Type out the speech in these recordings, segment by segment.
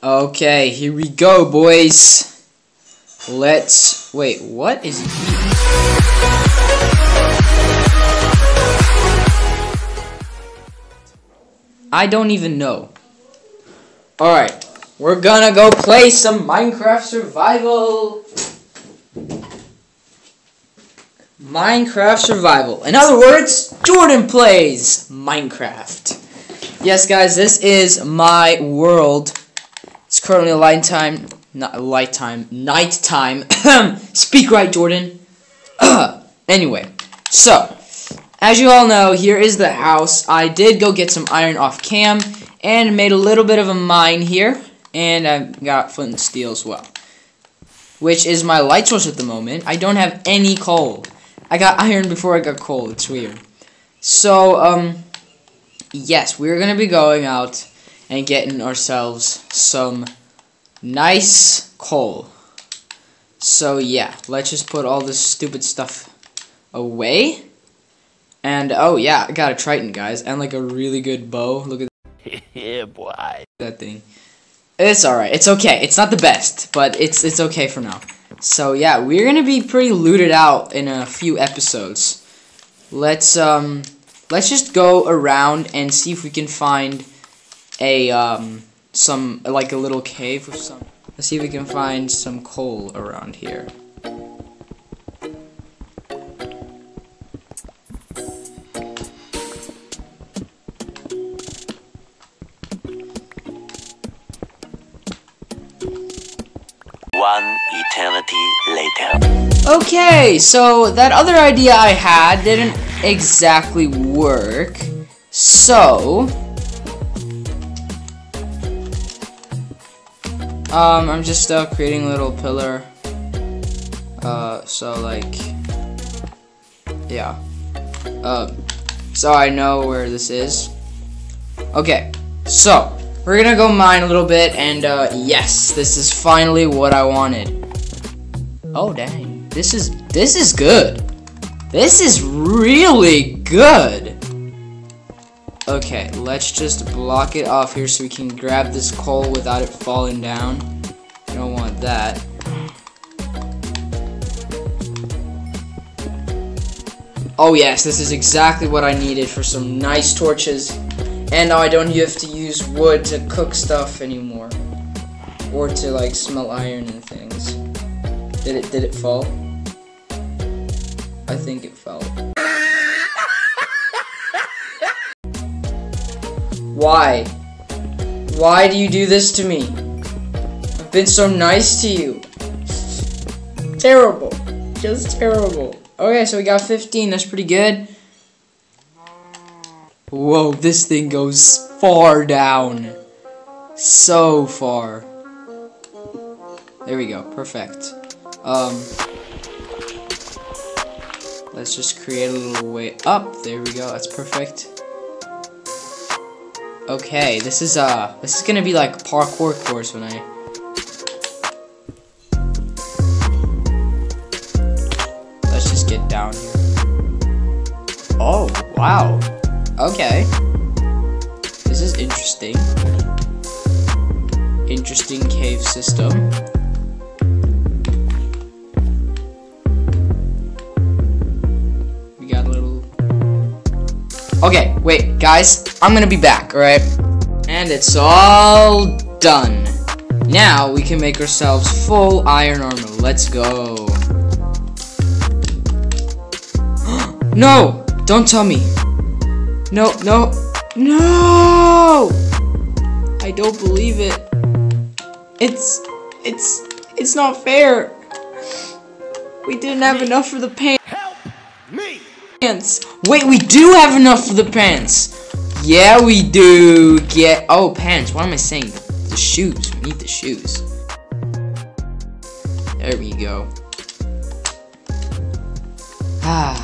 Okay, here we go, boys. Let's wait. What is? I don't even know. All right, we're gonna go play some Minecraft Survival. Minecraft Survival. In other words, Jordan plays Minecraft. Yes, guys, this is my world. It's currently light time, not light time, night time. Speak right, Jordan. anyway, so as you all know, here is the house. I did go get some iron off cam and made a little bit of a mine here, and I got flint and steel as well, which is my light source at the moment. I don't have any coal. I got iron before I got coal. It's weird. So, um, yes, we're to be going out and getting ourselves some nice coal. So, yeah, let's just put all this stupid stuff away. And, oh, yeah, I got a Trident, guys, and, like, a really good bow. Look at yeah, boy. that thing. It's alright. It's okay. It's not the best, but it's it's okay for now. So yeah, we're gonna be pretty looted out in a few episodes. Let's um let's just go around and see if we can find a um some like a little cave with some let's see if we can find some coal around here. One eternity later. Okay, so that other idea I had didn't exactly work. So, um, I'm just uh, creating a little pillar. Uh, so like, yeah. Uh, so I know where this is. Okay, so we're gonna go mine a little bit, and uh, yes, this is finally what I wanted. Oh dang. This is this is good. This is really good. Okay, let's just block it off here so we can grab this coal without it falling down. I don't want that. Oh yes, this is exactly what I needed for some nice torches. And now I don't have to use wood to cook stuff anymore. Or to like smell iron and things. Did it did it fall? I think it fell. Why? Why do you do this to me? I've been so nice to you. terrible. Just terrible. Okay, so we got 15. That's pretty good. Whoa, this thing goes far down. So far. There we go. Perfect. Um, let's just create a little way up. There we go. That's perfect. Okay, this is uh, this is gonna be like parkour course when I. Let's just get down here. Oh wow. Okay. This is interesting. Interesting cave system. Okay, wait, guys. I'm gonna be back, alright? And it's all done. Now we can make ourselves full iron armor. Let's go. no! Don't tell me. No, no, no! I don't believe it. It's, it's, it's not fair. We didn't have enough for the pants. Pants. Wait, we do have enough for the pants. Yeah, we do. Get oh pants. What am I saying? The shoes. We need the shoes. There we go. Ah,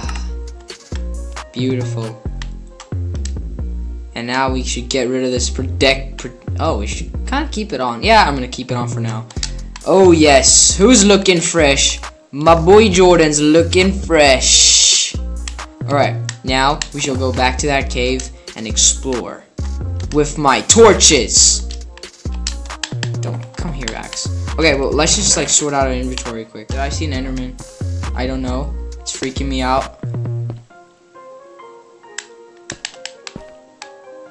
beautiful. And now we should get rid of this protect. Pro oh, we should kind of keep it on. Yeah, I'm gonna keep it on for now. Oh yes, who's looking fresh? My boy Jordan's looking fresh. Alright, now we shall go back to that cave and explore with my torches. Don't packs. Okay, well, let's just, like, sort out our inventory quick. Did I see an Enderman? I don't know. It's freaking me out.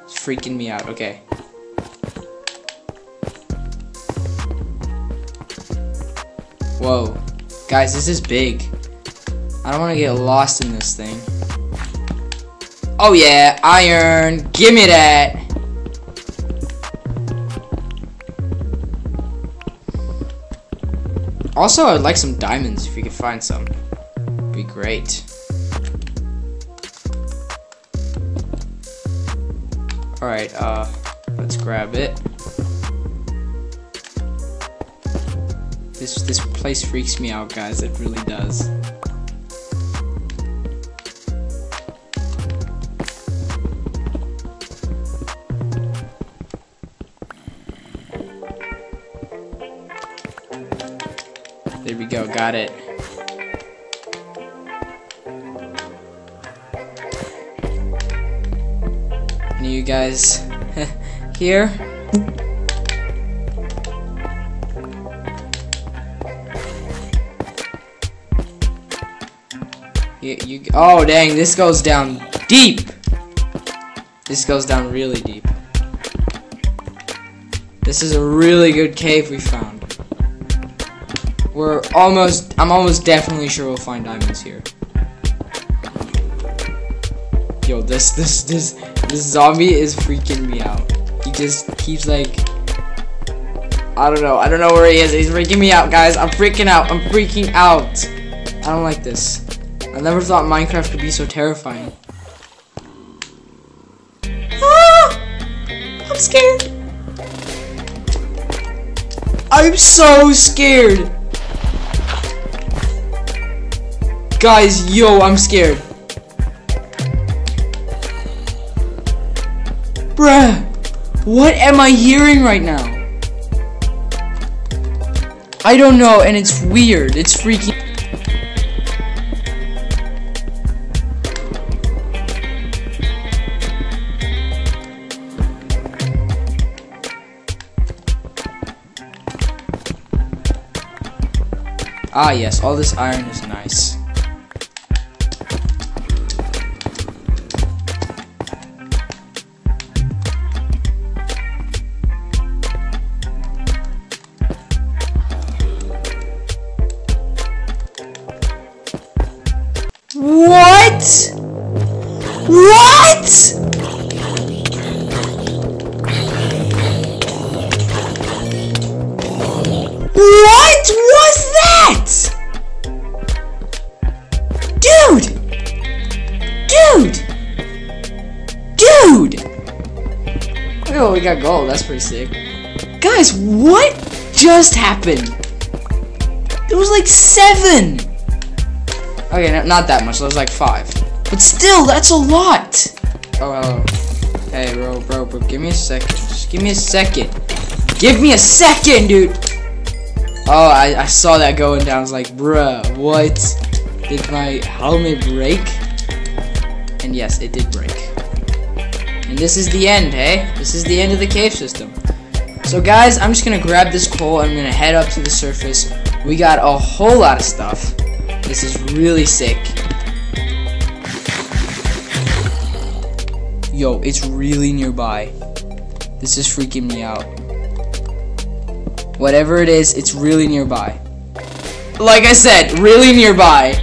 It's freaking me out. Okay. Whoa. Guys, this is big. I don't want to get lost in this thing. Oh yeah, iron. Give me that. Also, I would like some diamonds if you could find some. Be great. Alright, uh, let's grab it. This this place freaks me out, guys. It really does. Got it. Of you guys here? You, you, oh dang, this goes down deep. This goes down really deep. This is a really good cave we found. We're almost, I'm almost definitely sure we'll find diamonds here. Yo, this, this, this, this zombie is freaking me out. He just keeps like, I don't know, I don't know where he is. He's freaking me out, guys. I'm freaking out. I'm freaking out. I don't like this. I never thought Minecraft could be so terrifying. Ah! I'm scared. I'm so scared. Guys, yo, I'm scared. Bruh, what am I hearing right now? I don't know, and it's weird. It's freaking... Ah, yes, all this iron is nice. What? What was that? Dude! Dude! Dude! Oh, we got gold. That's pretty sick. Guys, what just happened? It was like seven! Okay, no, not that much. That was like five. But still, that's a lot! Oh, hello. Hey, bro, bro, bro, give me a second. Just give me a second. Give me a second, dude! Oh, I, I saw that going down. I was like, bruh, what? Did my helmet break? And yes, it did break. And this is the end, hey? This is the end of the cave system. So guys, I'm just gonna grab this coal I'm gonna head up to the surface. We got a whole lot of stuff. This is really sick. Yo, it's really nearby. This is freaking me out. Whatever it is, it's really nearby. Like I said, really nearby.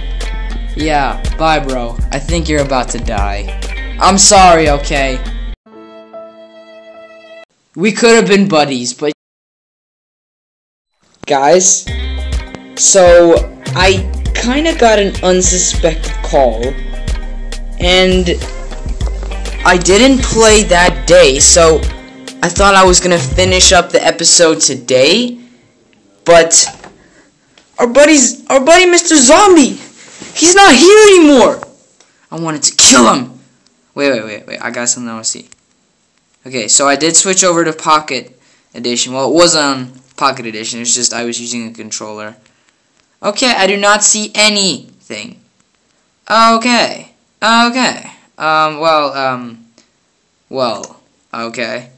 Yeah, bye bro. I think you're about to die. I'm sorry, okay? We could have been buddies, but... Guys, so I kind of got an unsuspected call, and I didn't play that day, so I thought I was gonna finish up the episode today, but our buddy's our buddy Mr. Zombie, he's not here anymore. I wanted to kill him. Wait, wait, wait, wait. I got something I want to see. Okay, so I did switch over to Pocket Edition. Well, it was on Pocket Edition. It's just I was using a controller. Okay, I do not see anything. Okay. Okay. Um, well, um, well, okay.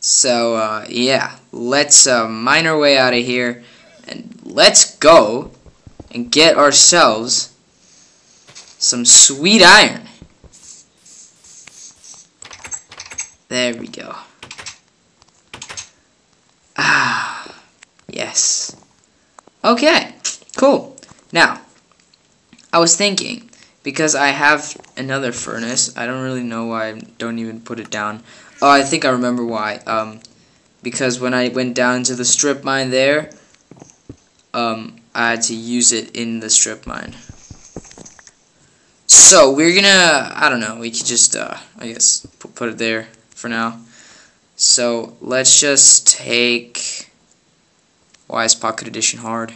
So, uh, yeah, let's uh, mine our way out of here, and let's go and get ourselves some sweet iron. There we go. Ah, yes. Okay, cool. Now, I was thinking, because I have another furnace, I don't really know why I don't even put it down. Oh, I think I remember why. Um, because when I went down to the strip mine there, um, I had to use it in the strip mine. So, we're gonna, I don't know, we could just, uh, I guess, put it there for now. So, let's just take, is Pocket Edition hard?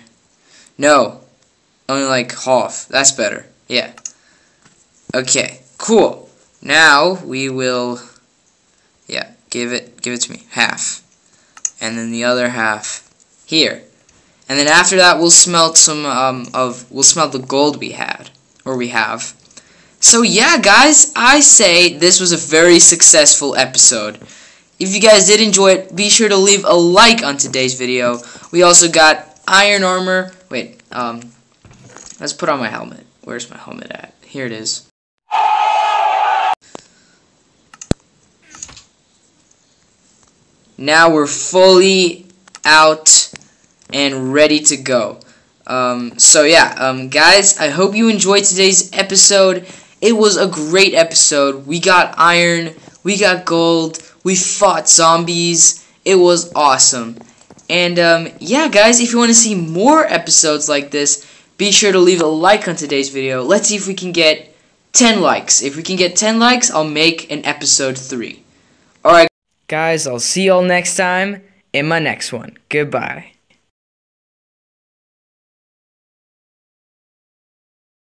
No, only like half, that's better, yeah. Okay, cool. Now, we will, yeah, give it, give it to me, half. And then the other half here. And then after that, we'll smelt some um, of we'll smelt the gold we had or we have. So yeah, guys, I say this was a very successful episode. If you guys did enjoy it, be sure to leave a like on today's video. We also got iron armor. Um, let's put on my helmet. Where's my helmet at? Here it is. Now we're fully out and ready to go. Um, so yeah, um, guys, I hope you enjoyed today's episode. It was a great episode. We got iron, we got gold, we fought zombies. It was awesome. And um, yeah, guys, if you want to see more episodes like this, be sure to leave a like on today's video. Let's see if we can get 10 likes. If we can get 10 likes, I'll make an episode 3. Alright, guys, I'll see y'all next time in my next one. Goodbye.